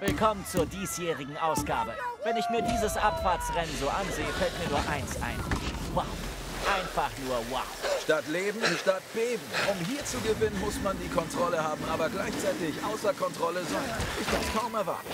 Willkommen zur diesjährigen Ausgabe. Wenn ich mir dieses Abfahrtsrennen so ansehe, fällt mir nur eins ein. Wow. Einfach nur wow. Statt Leben, statt Beben. Um hier zu gewinnen, muss man die Kontrolle haben, aber gleichzeitig außer Kontrolle sein. Ich kann es kaum erwarten.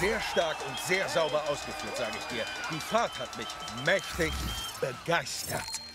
Sehr stark und sehr sauber ausgeführt, sage ich dir. Die Fahrt hat mich mächtig begeistert.